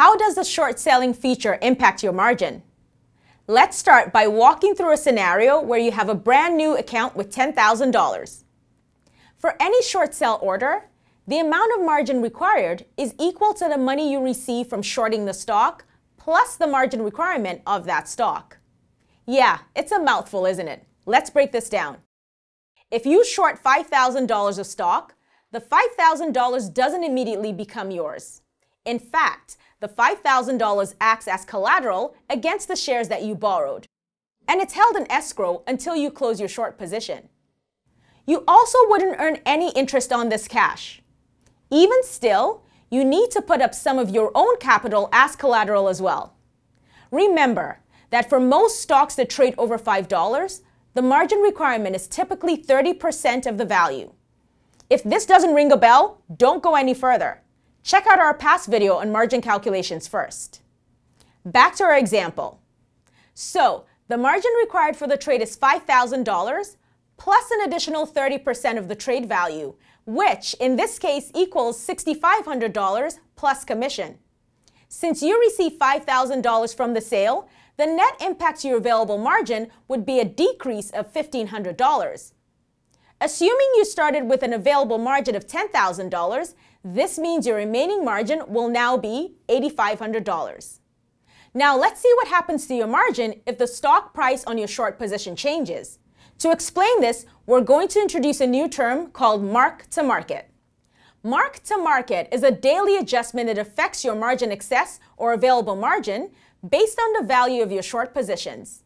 How does the short selling feature impact your margin? Let's start by walking through a scenario where you have a brand new account with $10,000. For any short sell order, the amount of margin required is equal to the money you receive from shorting the stock plus the margin requirement of that stock. Yeah, it's a mouthful, isn't it? Let's break this down. If you short $5,000 of stock, the $5,000 doesn't immediately become yours. In fact, the $5,000 acts as collateral against the shares that you borrowed, and it's held in escrow until you close your short position. You also wouldn't earn any interest on this cash. Even still, you need to put up some of your own capital as collateral as well. Remember that for most stocks that trade over $5, the margin requirement is typically 30% of the value. If this doesn't ring a bell, don't go any further. Check out our past video on margin calculations first. Back to our example. So, the margin required for the trade is $5,000 plus an additional 30% of the trade value, which in this case equals $6,500 plus commission. Since you receive $5,000 from the sale, the net impact to your available margin would be a decrease of $1,500. Assuming you started with an available margin of $10,000, this means your remaining margin will now be $8,500. Now let's see what happens to your margin if the stock price on your short position changes. To explain this, we're going to introduce a new term called mark to market. Mark to market is a daily adjustment that affects your margin excess or available margin based on the value of your short positions.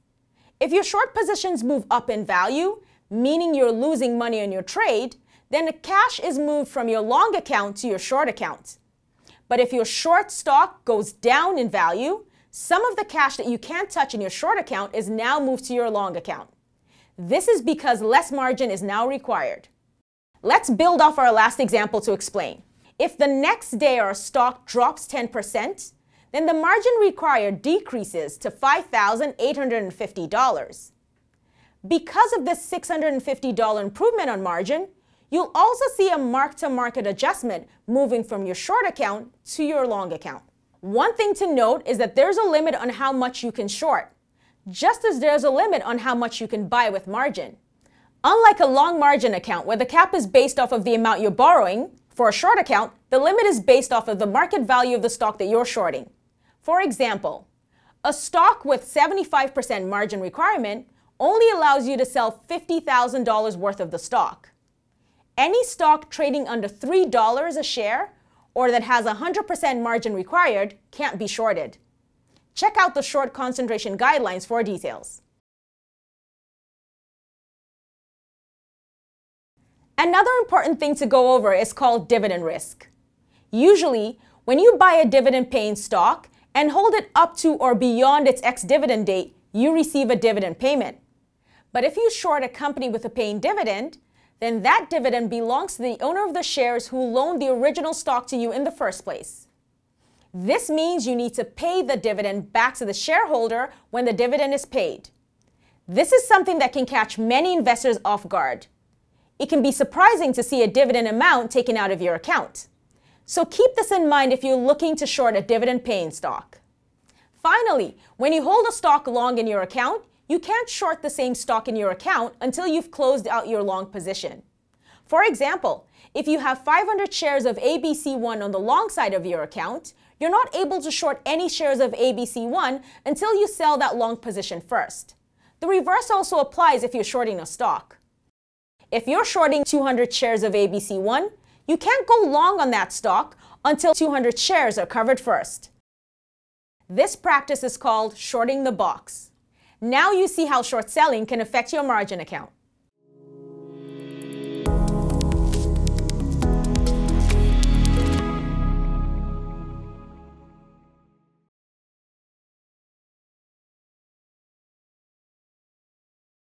If your short positions move up in value, meaning you're losing money on your trade, then the cash is moved from your long account to your short account. But if your short stock goes down in value, some of the cash that you can't touch in your short account is now moved to your long account. This is because less margin is now required. Let's build off our last example to explain. If the next day our stock drops 10%, then the margin required decreases to $5,850. Because of this $650 improvement on margin, you'll also see a mark-to-market adjustment moving from your short account to your long account. One thing to note is that there's a limit on how much you can short, just as there's a limit on how much you can buy with margin. Unlike a long margin account where the cap is based off of the amount you're borrowing, for a short account, the limit is based off of the market value of the stock that you're shorting. For example, a stock with 75% margin requirement only allows you to sell $50,000 worth of the stock. Any stock trading under $3 a share or that has 100% margin required can't be shorted. Check out the short concentration guidelines for details. Another important thing to go over is called dividend risk. Usually, when you buy a dividend paying stock and hold it up to or beyond its ex dividend date, you receive a dividend payment. But if you short a company with a paying dividend, then that dividend belongs to the owner of the shares who loaned the original stock to you in the first place. This means you need to pay the dividend back to the shareholder when the dividend is paid. This is something that can catch many investors off guard. It can be surprising to see a dividend amount taken out of your account. So keep this in mind if you're looking to short a dividend paying stock. Finally, when you hold a stock long in your account, you can't short the same stock in your account until you've closed out your long position. For example, if you have 500 shares of ABC1 on the long side of your account, you're not able to short any shares of ABC1 until you sell that long position first. The reverse also applies if you're shorting a stock. If you're shorting 200 shares of ABC1, you can't go long on that stock until 200 shares are covered first. This practice is called shorting the box. Now you see how short selling can affect your margin account.